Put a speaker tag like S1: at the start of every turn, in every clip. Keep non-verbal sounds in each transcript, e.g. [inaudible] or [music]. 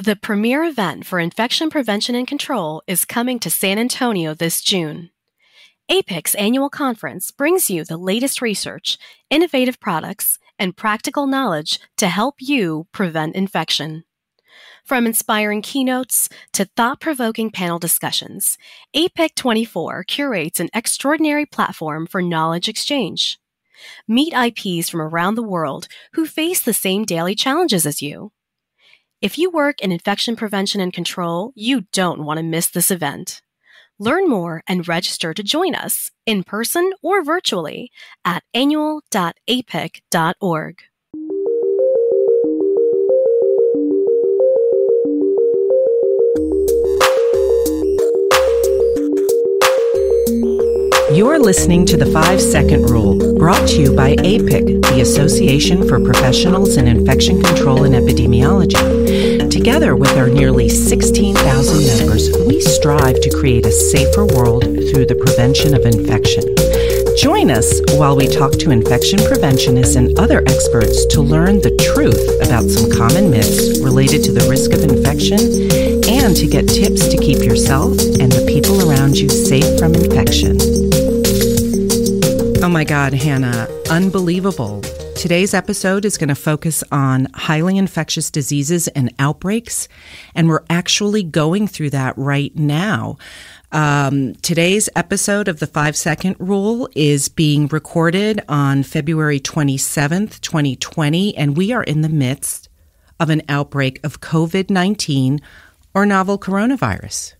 S1: The premier event for infection prevention and control is coming to San Antonio this June. APIC's annual conference brings you the latest research, innovative products, and practical knowledge to help you prevent infection. From inspiring keynotes to thought provoking panel discussions, APIC 24 curates an extraordinary platform for knowledge exchange. Meet IPs from around the world who face the same daily challenges as you. If you work in infection prevention and control, you don't want to miss this event. Learn more and register to join us in person or virtually at annual.apic.org.
S2: You're listening to the 5 Second Rule, brought to you by APIC, the Association for Professionals in Infection Control and Epidemiology. Together with our nearly 16,000 members, we strive to create a safer world through the prevention of infection. Join us while we talk to infection preventionists and other experts to learn the truth about some common myths related to the risk of infection and to get tips to keep yourself and the people around you safe from infection. Oh my God, Hannah, unbelievable. Today's episode is going to focus on highly infectious diseases and outbreaks, and we're actually going through that right now. Um, today's episode of the five second rule is being recorded on February 27th, 2020, and we are in the midst of an outbreak of COVID 19 or novel coronavirus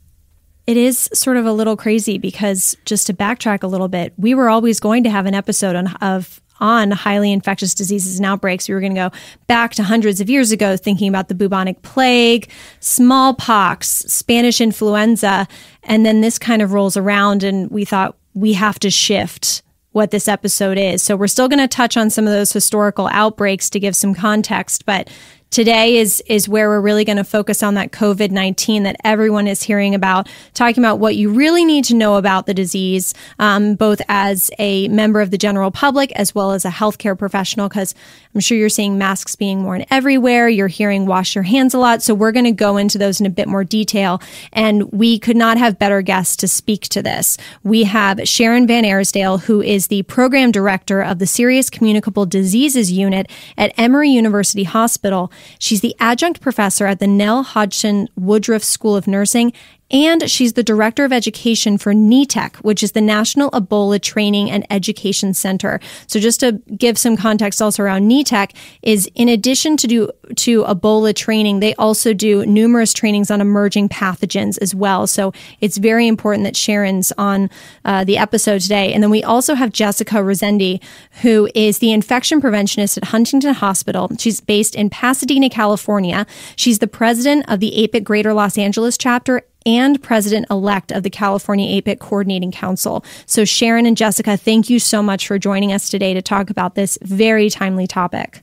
S3: it is sort of a little crazy because just to backtrack a little bit, we were always going to have an episode on of on highly infectious diseases and outbreaks. We were going to go back to hundreds of years ago, thinking about the bubonic plague, smallpox, Spanish influenza, and then this kind of rolls around, and we thought we have to shift what this episode is. So we're still going to touch on some of those historical outbreaks to give some context, but Today is is where we're really going to focus on that COVID-19 that everyone is hearing about, talking about what you really need to know about the disease, um, both as a member of the general public as well as a healthcare professional, because I'm sure you're seeing masks being worn everywhere. You're hearing wash your hands a lot. So we're going to go into those in a bit more detail. And we could not have better guests to speak to this. We have Sharon Vanairsdale, who is the program director of the Serious Communicable Diseases Unit at Emory University Hospital. She's the adjunct professor at the Nell Hodgson Woodruff School of Nursing and she's the director of education for NETEC, which is the National Ebola Training and Education Center. So just to give some context also around NETEC is in addition to do to Ebola training, they also do numerous trainings on emerging pathogens as well. So it's very important that Sharon's on uh, the episode today. And then we also have Jessica Rosende, who is the infection preventionist at Huntington Hospital. She's based in Pasadena, California. She's the president of the APIC Greater Los Angeles chapter and president elect of the California APIC Coordinating Council. So, Sharon and Jessica, thank you so much for joining us today to talk about this very timely topic.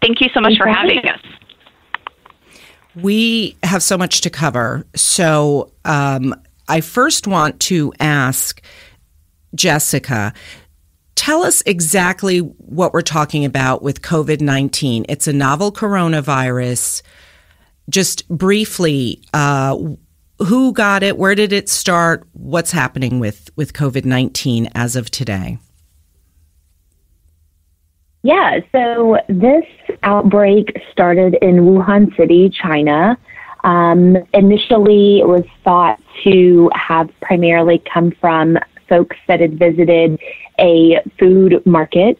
S4: Thank you so much for having us.
S2: We have so much to cover. So, um, I first want to ask Jessica tell us exactly what we're talking about with COVID 19. It's a novel coronavirus just briefly, uh, who got it? Where did it start? What's happening with, with COVID 19 as of today?
S5: Yeah, so this outbreak started in Wuhan City, China. Um, initially, it was thought to have primarily come from folks that had visited a food market.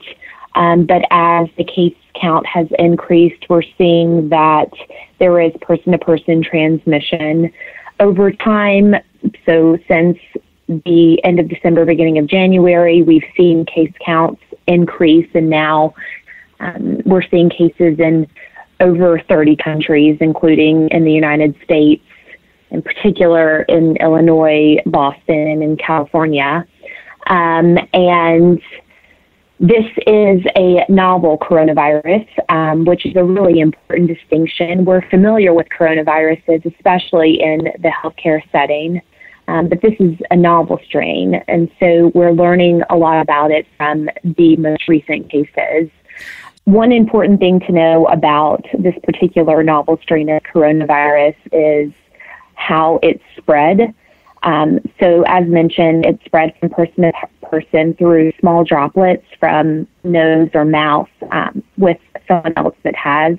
S5: Um, but as the case count has increased, we're seeing that there is person to person transmission. Over time, so since the end of December, beginning of January, we've seen case counts increase, and now um, we're seeing cases in over 30 countries, including in the United States, in particular in Illinois, Boston, and in California. Um, and this is a novel coronavirus, um, which is a really important distinction. We're familiar with coronaviruses, especially in the healthcare setting, um, but this is a novel strain, and so we're learning a lot about it from the most recent cases. one important thing to know about this particular novel strain of coronavirus is how it's spread. Um, so, as mentioned, it spreads from person to person through small droplets from nose or mouth um, with someone else that has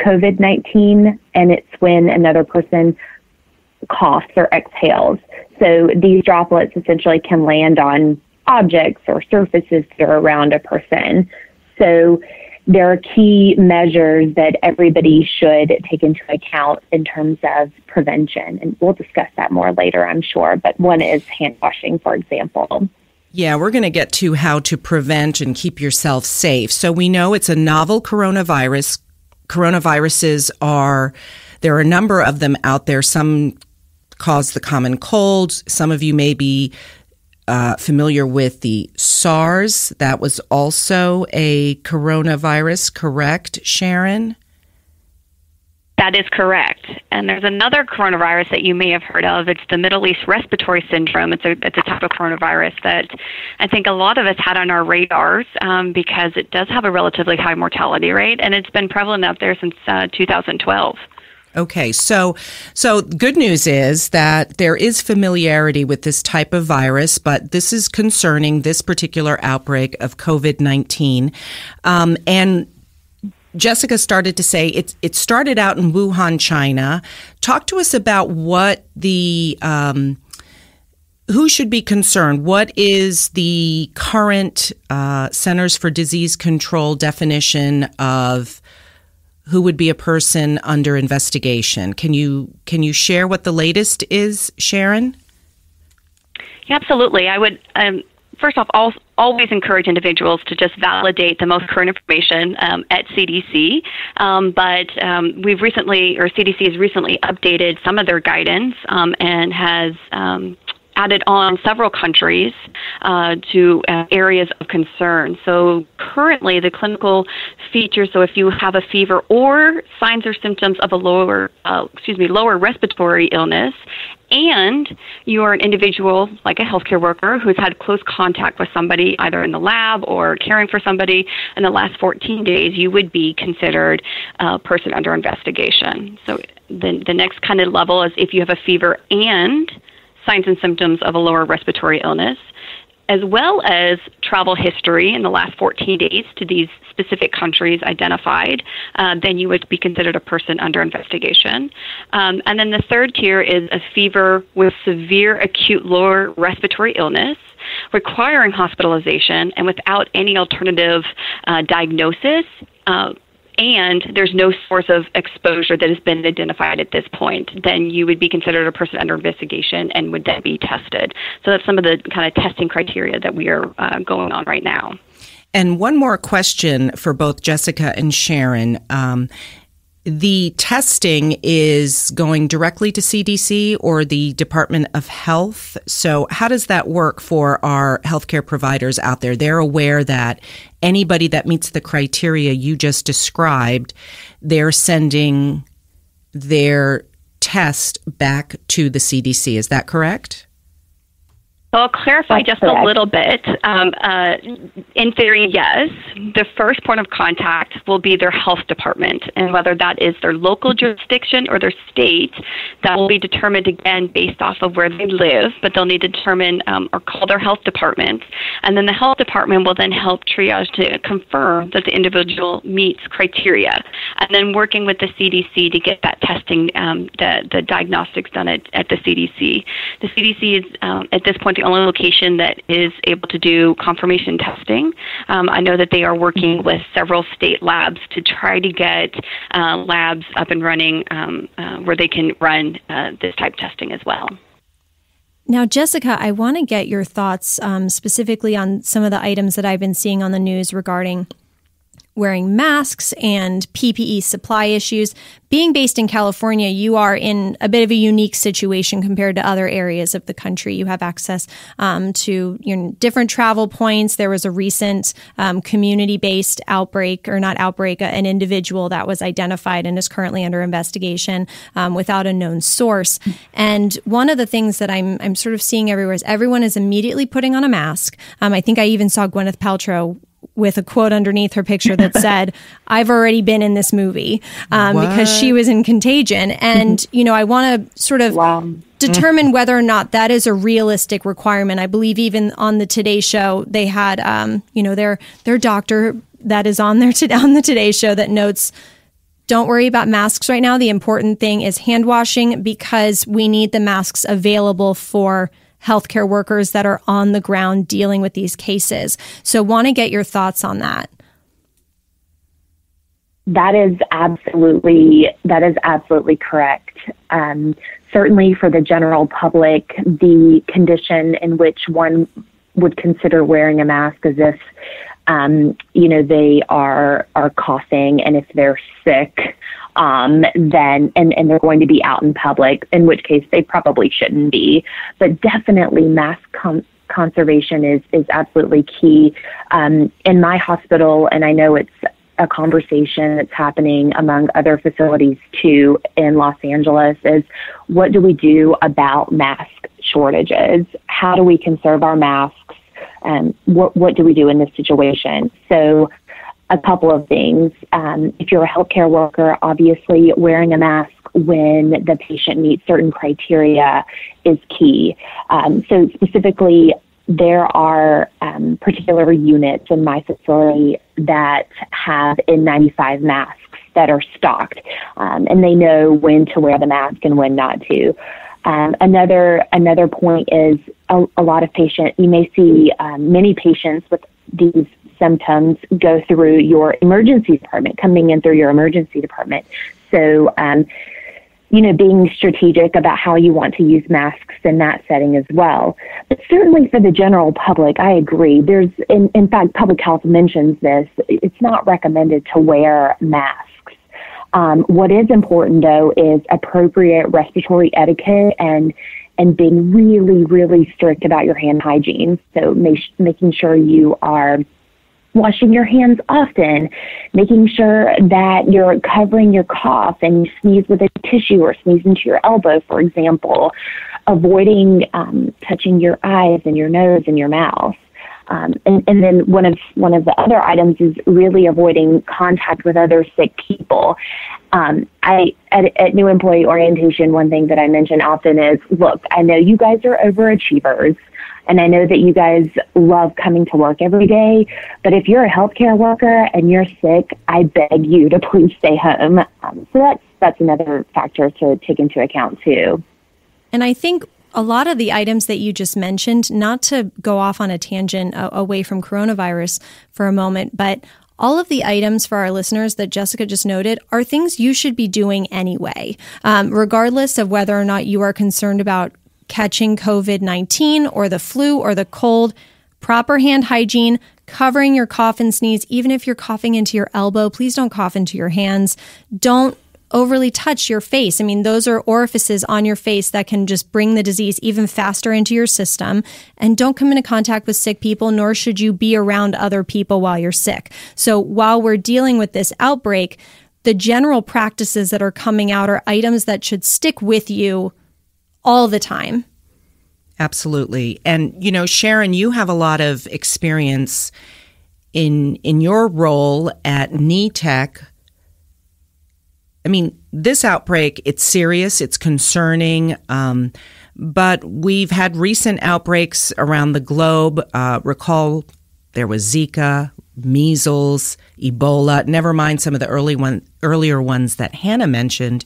S5: COVID 19, and it's when another person coughs or exhales. So, these droplets essentially can land on objects or surfaces that are around a person. So, there are key measures that everybody should take into account in terms of prevention. And we'll discuss that more later, I'm sure. But one is hand washing, for example.
S2: Yeah, we're going to get to how to prevent and keep yourself safe. So we know it's a novel coronavirus. Coronaviruses are, there are a number of them out there. Some cause the common cold. Some of you may be uh, familiar with the SARS. That was also a coronavirus, correct, Sharon?
S4: That is correct. And there's another coronavirus that you may have heard of. It's the Middle East Respiratory Syndrome. It's a, it's a type of coronavirus that I think a lot of us had on our radars um, because it does have a relatively high mortality rate, and it's been prevalent out there since uh, 2012.
S2: Okay, so so good news is that there is familiarity with this type of virus, but this is concerning this particular outbreak of COVID nineteen, um, and. Jessica started to say it. It started out in Wuhan, China. Talk to us about what the um, who should be concerned. What is the current uh, Centers for Disease Control definition of who would be a person under investigation. Can you can you share what the latest is, Sharon?
S4: Yeah, absolutely. I would um, first off I'll always encourage individuals to just validate the most current information um, at CDC. Um, but um, we've recently, or CDC has recently updated some of their guidance um, and has um, added on several countries uh, to uh, areas of concern. So currently, the clinical features. So if you have a fever or signs or symptoms of a lower, uh, excuse me, lower respiratory illness, and you are an individual, like a healthcare worker, who's had close contact with somebody either in the lab or caring for somebody in the last 14 days, you would be considered a person under investigation. So the, the next kind of level is if you have a fever and signs and symptoms of a lower respiratory illness, as well as travel history in the last 14 days to these specific countries identified, uh, then you would be considered a person under investigation. Um, and then the third tier is a fever with severe acute lower respiratory illness requiring hospitalization and without any alternative uh, diagnosis. Uh, and there's no source of exposure that has been identified at this point, then you would be considered a person under investigation and would then be tested. So that's some of the kind of testing criteria that we are uh, going on right now.
S2: And one more question for both Jessica and Sharon. Um, the testing is going directly to CDC or the Department of Health. So, how does that work for our healthcare providers out there? They're aware that anybody that meets the criteria you just described, they're sending their test back to the CDC. Is that correct?
S4: So I'll clarify That's just correct. a little bit. Um, uh, in theory, yes. The first point of contact will be their health department, and whether that is their local jurisdiction or their state, that will be determined again based off of where they live. But they'll need to determine um, or call their health department, and then the health department will then help triage to confirm that the individual meets criteria, and then working with the CDC to get that testing, um, the the diagnostics done at, at the CDC. The CDC is um, at this point the only location that is able to do confirmation testing. Um, I know that they are working with several state labs to try to get uh, labs up and running um, uh, where they can run uh, this type of testing as well.
S3: Now, Jessica, I want to get your thoughts um, specifically on some of the items that I've been seeing on the news regarding wearing masks and PPE supply issues. Being based in California, you are in a bit of a unique situation compared to other areas of the country. You have access um, to different travel points. There was a recent um, community based outbreak, or not outbreak, an individual that was identified and is currently under investigation um, without a known source. And one of the things that I'm, I'm sort of seeing everywhere is everyone is immediately putting on a mask. Um, I think I even saw Gwyneth Paltrow with a quote underneath her picture that [laughs] said, I've already been in this movie um, because she was in Contagion. And, you know, I want to sort of wow. determine whether or not that is a realistic requirement. I believe even on the Today Show, they had, um, you know, their, their doctor that is on there to, [laughs] on the Today Show that notes don't worry about masks right now. The important thing is hand washing because we need the masks available for healthcare workers that are on the ground dealing with these cases. So, want to get your thoughts on that.
S5: That is absolutely that is absolutely correct. Um, certainly, for the general public, the condition in which one would consider wearing a mask is if um, you know they are are coughing and if they're sick um, then and, and they're going to be out in public, in which case they probably shouldn't be. But definitely mask com- conservation is is absolutely key. Um, in my hospital, and I know it's a conversation that's happening among other facilities too in Los Angeles is what do we do about mask shortages? How do we conserve our masks? And what what do we do in this situation? So a couple of things. Um, if you're a healthcare worker, obviously wearing a mask when the patient meets certain criteria is key. Um, so specifically, there are um, particular units in my facility that have N95 masks that are stocked, um, and they know when to wear the mask and when not to. Um, another another point is a, a, lot of patients. You may see um, many patients with these symptoms go through your emergency department, coming in through your emergency department. So, um, you know, being strategic about how you want to use masks in that setting as well. But certainly for the general public, I agree. There's, in, in fact, public health mentions this. It's not recommended to wear masks. Um, what is important though is appropriate respiratory etiquette and and being really, really strict about your hand hygiene. So making sure you are washing your hands often, making sure that you're covering your cough and you sneeze with a tissue or sneeze into your elbow, for example, avoiding um, touching your eyes and your nose and your mouth. Um, and, and then one of one of the other items is really avoiding contact with other sick people. Um, I at, at new employee orientation, one thing that I mention often is, look, I know you guys are overachievers. And I know that you guys love coming to work every day, but if you're a healthcare worker and you're sick, I beg you to [laughs] please stay home. Um, so that's that's another factor to take into account too.
S3: And I think a lot of the items that you just mentioned, not to go off on a tangent away from coronavirus for a moment, but all of the items for our listeners that Jessica just noted are things you should be doing anyway, um, regardless of whether or not you are concerned about catching COVID 19 or the flu or the cold, proper hand hygiene, covering your cough and sneeze, even if you're coughing into your elbow, please don't cough into your hands. Don't overly touch your face. I mean, those are orifices on your face that can just bring the disease even faster into your system. And don't come into contact with sick people, nor should you be around other people while you're sick. So while we're dealing with this outbreak, the general practices that are coming out are items that should stick with you all the time.
S2: Absolutely. And you know, Sharon, you have a lot of experience in in your role at NETEC. I mean, this outbreak, it's serious, it's concerning, um, but we've had recent outbreaks around the globe. Uh, recall there was Zika, measles, Ebola, never mind some of the early one, earlier ones that Hannah mentioned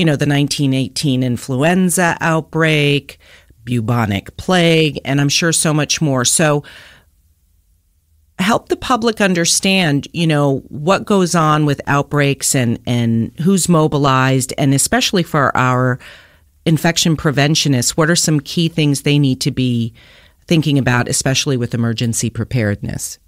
S2: you know, the 1918 influenza outbreak, bubonic plague, and I'm sure so much more. So, help the public understand, you know, what goes on with outbreaks and, and who's mobilized, and especially for our infection preventionists, what are some key things they need to be thinking about, especially with emergency preparedness?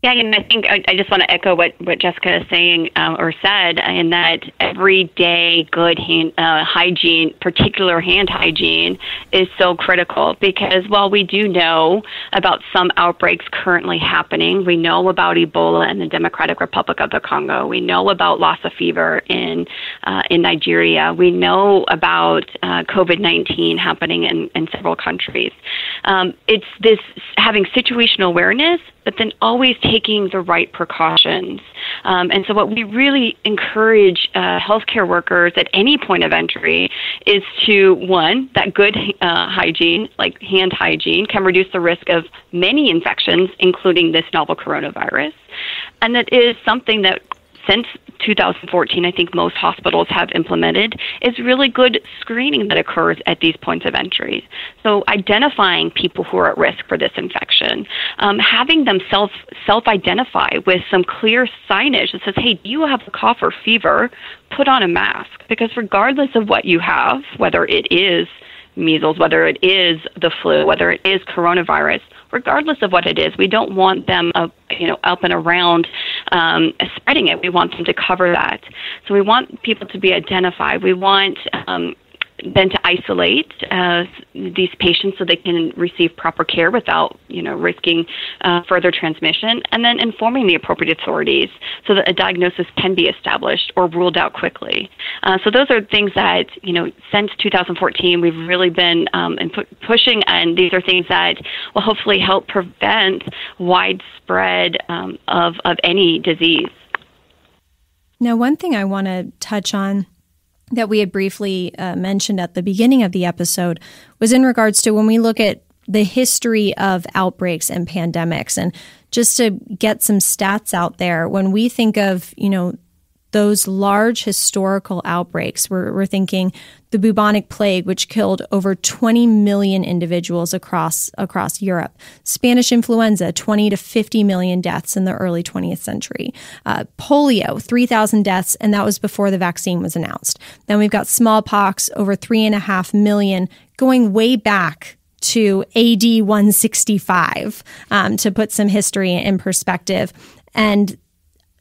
S4: Yeah, and I think I, I just want to echo what, what Jessica is saying uh, or said, in that everyday good hand uh, hygiene, particular hand hygiene, is so critical because while we do know about some outbreaks currently happening, we know about Ebola in the Democratic Republic of the Congo, we know about Lassa fever in uh, in Nigeria. We know about uh, COVID 19 happening in, in several countries. Um, it's this having situational awareness, but then always taking the right precautions. Um, and so, what we really encourage uh, healthcare workers at any point of entry is to one, that good uh, hygiene, like hand hygiene, can reduce the risk of many infections, including this novel coronavirus. And that is something that since 2014, I think most hospitals have implemented, is really good screening that occurs at these points of entry. So identifying people who are at risk for this infection, um, having them self self identify with some clear signage that says, "Hey, do you have a cough or fever? Put on a mask." Because regardless of what you have, whether it is measles, whether it is the flu, whether it is coronavirus, regardless of what it is, we don't want them, uh, you know, up and around um, spreading it. We want them to cover that. So we want people to be identified. We want um, then to isolate uh, these patients so they can receive proper care without, you know, risking uh, further transmission, and then informing the appropriate authorities so that a diagnosis can be established or ruled out quickly. Uh, so those are things that, you know, since 2014 we've really been um, pu- pushing, and these are things that will hopefully help prevent widespread um, of of any disease.
S3: Now, one thing I want to touch on that we had briefly uh, mentioned at the beginning of the episode was in regards to when we look at the history of outbreaks and pandemics. And just to get some stats out there when we think of you know those large historical outbreaks. We're, we're, thinking the bubonic plague, which killed over 20 million individuals across across Europe. Spanish influenza, 20 to 50 million deaths in the early 20th century. Uh, polio, 3,000 deaths, and that was before the vaccine was announced. Then we've got smallpox, over three and a half million, going way back to AD 165 um, to put some history in perspective. And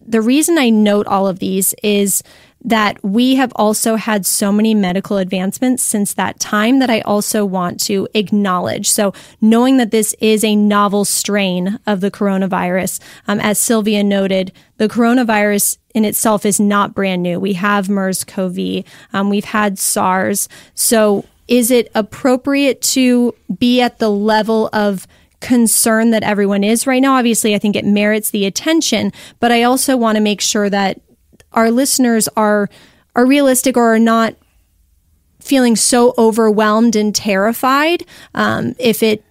S3: the reason I note all of these is that we have also had so many medical advancements since that time that I also want to acknowledge. So, knowing that this is a novel strain of the coronavirus, um, as Sylvia noted, the coronavirus in itself is not brand new. We have MERS CoV, um, we've had SARS. So, is it appropriate to be at the level of concern that everyone is right now. Obviously, I think it merits the attention, but I also want to make sure that our listeners are are realistic or are not feeling so overwhelmed and terrified um, if it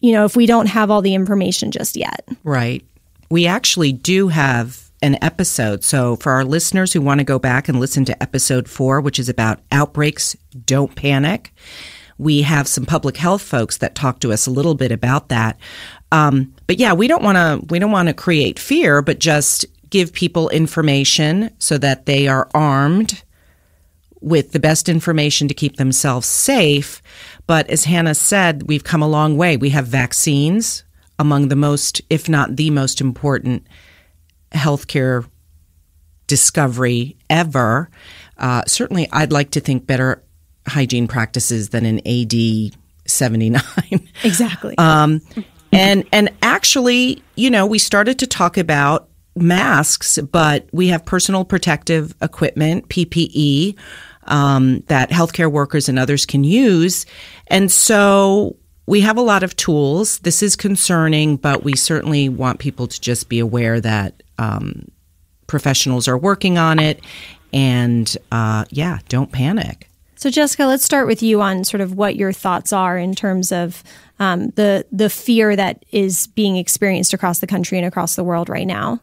S3: you know if we don't have all the information just yet.
S2: Right. We actually do have an episode. So for our listeners who want to go back and listen to episode four which is about outbreaks don't panic we have some public health folks that talk to us a little bit about that. Um, but yeah, we don't want to we don't want to create fear, but just give people information so that they are armed with the best information to keep themselves safe. But as Hannah said, we've come a long way. We have vaccines among the most, if not the most important healthcare discovery ever. Uh, certainly, I'd like to think better hygiene practices than in AD 79.
S3: Exactly.
S2: um, and and actually, you know, we started to talk about masks, but we have personal protective equipment, PPE, um, that healthcare workers and others can use. And so we have a lot of tools. This is concerning, but we certainly want people to just be aware that um, professionals are working on it. And uh, yeah, don't panic.
S3: So, Jessica, let's start with you on sort of what your thoughts are in terms of um, the the fear that is being experienced across the country and across the world right now.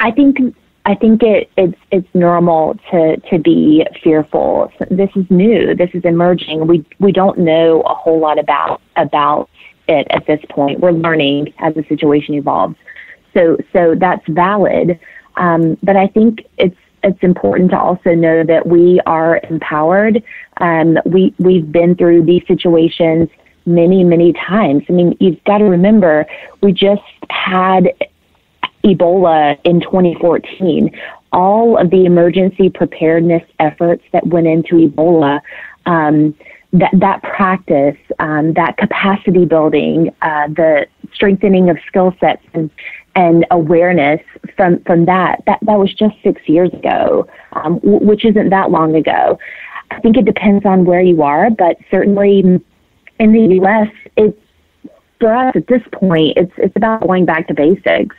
S5: I think I think it, it's it's normal to to be fearful. This is new. This is emerging. We we don't know a whole lot about about it at this point. We're learning as the situation evolves. So so that's valid. Um, but I think it's it's important to also know that we are empowered. Um, we we've been through these situations many many times. I mean, you've got to remember we just had Ebola in 2014. All of the emergency preparedness efforts that went into Ebola. Um, that that practice, um, that capacity building, uh, the strengthening of skill sets and and awareness from from that that that was just six years ago, um, w- which isn't that long ago. I think it depends on where you are, but certainly in the U.S., it's for us at this point, it's it's about going back to basics.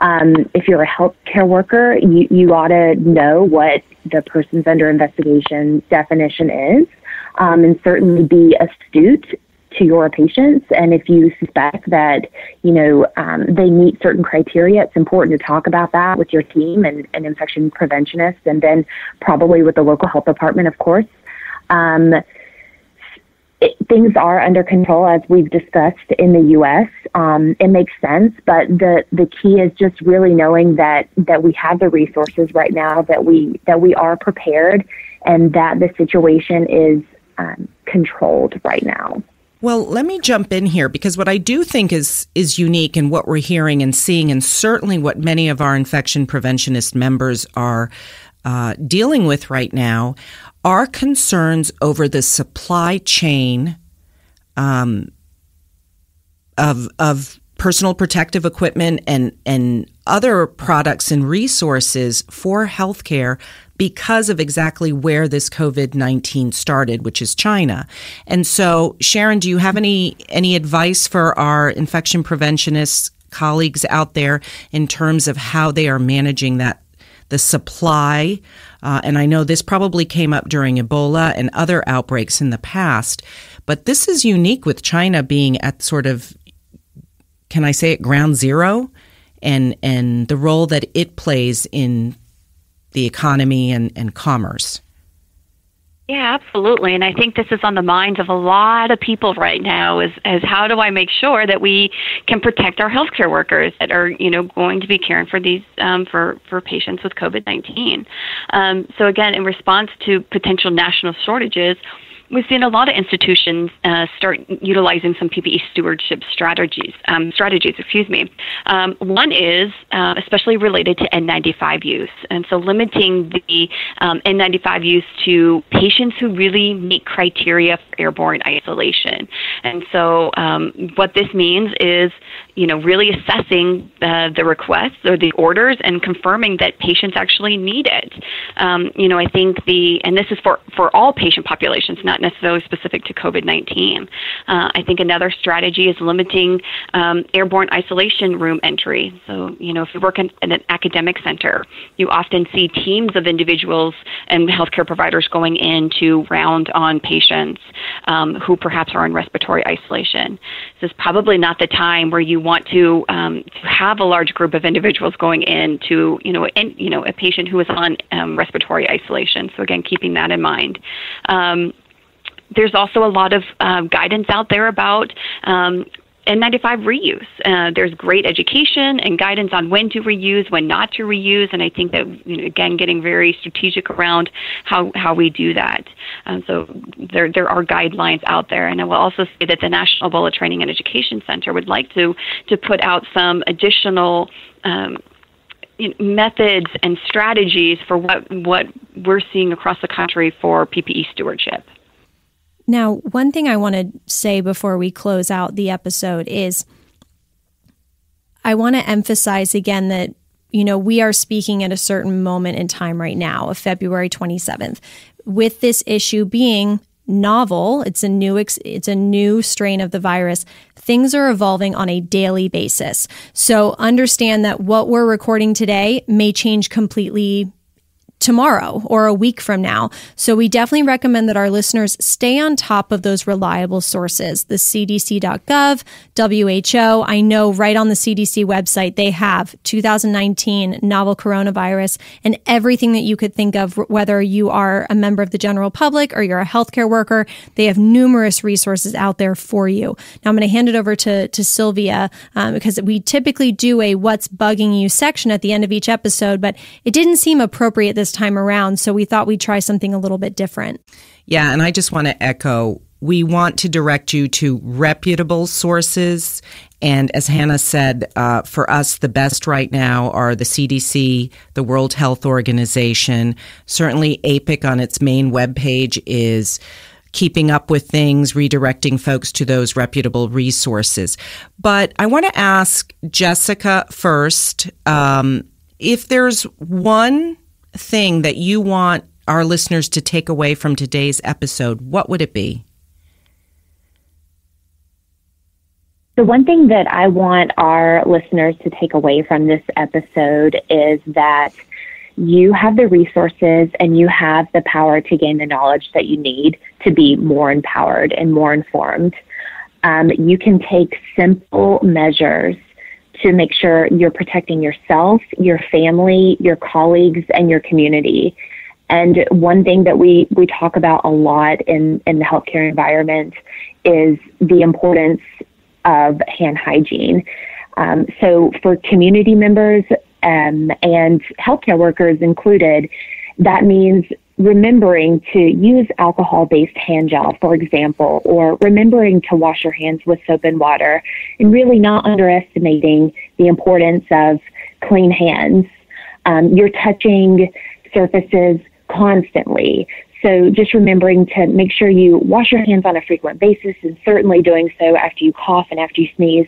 S5: Um, if you're a healthcare worker, you, you ought to know what the persons under investigation definition is, um, and certainly be astute to your patients. And if you suspect that, you know, um, they meet certain criteria, it's important to talk about that with your team and, and infection preventionists, and then probably with the local health department, of course. Um, it, things are under control as we've discussed in the U.S. Um, it makes sense, but the the key is just really knowing that that we have the resources right now, that we that we are prepared, and that the situation is um, controlled right now.
S2: Well, let me jump in here because what I do think is is unique in what we're hearing and seeing, and certainly what many of our infection preventionist members are uh, dealing with right now, are concerns over the supply chain um, of of personal protective equipment and and other products and resources for healthcare because of exactly where this COVID-19 started, which is China. And so, Sharon, do you have any any advice for our infection preventionists colleagues out there in terms of how they are managing that the supply? Uh, and I know this probably came up during Ebola and other outbreaks in the past, but this is unique with China being at sort of, can I say it, ground zero, and and the role that it plays in the economy and, and commerce.
S4: Yeah, absolutely. And I think this is on the minds of a lot of people right now is, is how do I make sure that we can protect our healthcare workers that are, you know, going to be caring for these um, for, for patients with COVID nineteen. Um, so again, in response to potential national shortages, we've seen a lot of institutions uh, start utilizing some PPE stewardship strategies. Um, strategies, excuse me. Um, one is uh, especially related to N95 use, and so limiting the um, N95 use to patients who really meet criteria for airborne isolation. And so, um, what this means is, you know, really assessing uh, the requests or the orders and confirming that patients actually need it. Um, you know, I think the and this is for for all patient populations, not necessarily specific to COVID 19. Uh, I think another strategy is limiting um, airborne isolation room entry. So, you know, if you work in, in, an academic center, you often see teams of individuals and healthcare providers going in to round on patients um, who perhaps are in respiratory isolation. This is probably not the time where you want to, um, to have a large group of individuals going in to, you know, in, you know, a patient who is on um, respiratory isolation. So again, keeping that in mind. Um, there's also a lot of uh, guidance out there about um, N95 reuse. Uh, there's great education and guidance on when to reuse, when not to reuse, and I think that you know, again, getting very strategic around how how we do that. Um, so there there are guidelines out there, and I will also say that the National Ebola Training and Education Center would like to to put out some additional. Um, methods and strategies for what what we're seeing across the country for PPE stewardship.
S3: Now, one thing I want to say before we close out the episode is I want to emphasize again that you know, we are speaking at a certain moment in time right now of February 27th with this issue being novel it's a new it's a new strain of the virus things are evolving on a daily basis. So understand that what we're recording today may change completely tomorrow or a week from now. So we definitely recommend that our listeners stay on top of those reliable sources, the cdc.gov, WHO. I know right on the CDC website, they have 2019 novel coronavirus and everything that you could think of, whether you are a member of the general public or you're a healthcare worker. They have numerous resources out there for you. Now I'm going to hand it over to, to Sylvia um, because we typically do a what's bugging you section at the end of each episode, but it didn't seem appropriate this time around. So we thought we'd try something a little bit different.
S2: Yeah, and I just want to echo we want to direct you to reputable sources. And as Hannah said, uh, for us, the best right now are the CDC, the World Health Organization. Certainly, APIC on its main webpage is keeping up with things, redirecting folks to those reputable resources. But I want to ask Jessica first um, if there's one thing that you want our listeners to take away from today's episode, what would it be?
S5: The one thing that I want our listeners to take away from this episode is that you have the resources and you have the power to gain the knowledge that you need to be more empowered and more informed. Um, you can take simple measures to make sure you're protecting yourself, your family, your colleagues, and your community. And one thing that we, we talk about a lot in, in the healthcare environment is the importance of hand hygiene. Um, so for community members um, and healthcare workers included, that means remembering to use alcohol based hand gel, for example, or remembering to wash your hands with soap and water, and really not underestimating the importance of clean hands. Um, you're touching surfaces constantly. So just remembering to make sure you wash your hands on a frequent basis and certainly doing so after you cough and after you sneeze.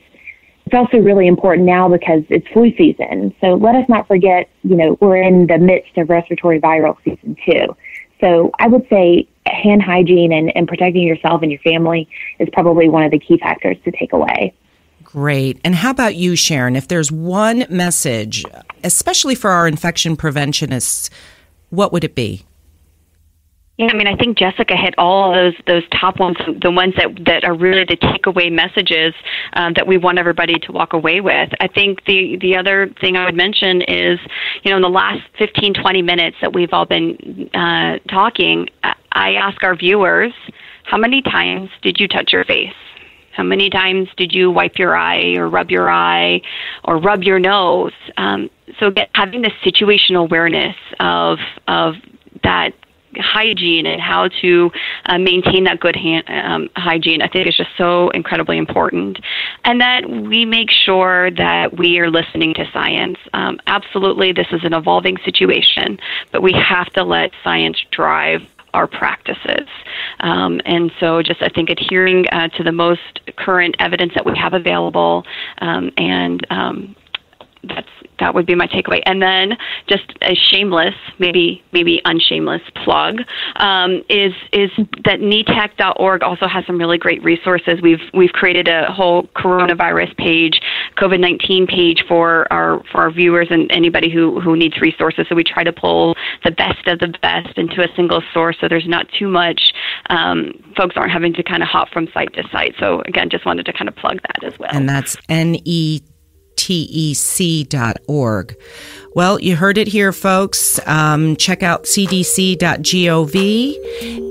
S5: It's also really important now because it's flu season. So let us not forget, you know, we're in the midst of respiratory viral season too. So I would say hand hygiene and, and protecting yourself and your family is probably one of the key factors to take away.
S2: Great. And how about you, Sharon? If there's one message, especially for our infection preventionists, what would it be?
S4: Yeah, I mean, I think Jessica hit all those those top ones, the ones that that are really the takeaway messages um, that we want everybody to walk away with. I think the the other thing I would mention is, you know, in the last 15, 20 minutes that we've all been uh, talking, I ask our viewers, how many times did you touch your face? How many times did you wipe your eye or rub your eye or rub your nose? Um, so get, having the situational awareness of of that hygiene and how to uh, maintain that good hand, um, hygiene, I think is just so incredibly important. And that we make sure that we are listening to science. Um, absolutely, this is an evolving situation, but we have to let science drive our practices. Um, and so, just I think adhering uh, to the most current evidence that we have available um, and um, that's that would be my takeaway. And then just a shameless, maybe maybe unshameless plug um, is is that NETEC.org also has some really great resources. We've we've created a whole coronavirus page, COVID nineteen page for our for our viewers and anybody who who needs resources. So we try to pull the best of the best into a single source, so there's not too much. Um, folks aren't having to kind of hop from site to site. So again, just wanted to kind of plug that as well.
S2: And that's N E tec.org. Well, you heard it here, folks. Um, check out cdc.gov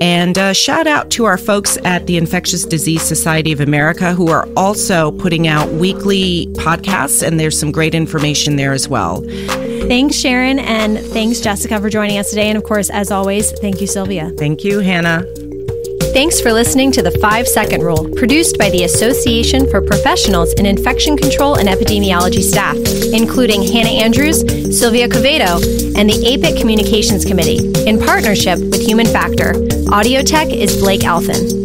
S2: and uh, shout out to our folks at the Infectious Disease Society of America who are also putting out weekly podcasts, and there's some great information there as well.
S3: Thanks, Sharon, and thanks, Jessica, for joining us today. And of course, as always, thank you, Sylvia.
S2: Thank you, Hannah.
S1: Thanks for listening to the 5 Second Rule, produced by the Association for Professionals in Infection Control and Epidemiology staff, including Hannah Andrews, Sylvia Quevedo, and the APIC Communications Committee, in partnership with Human Factor. Audio tech is Blake Alphen.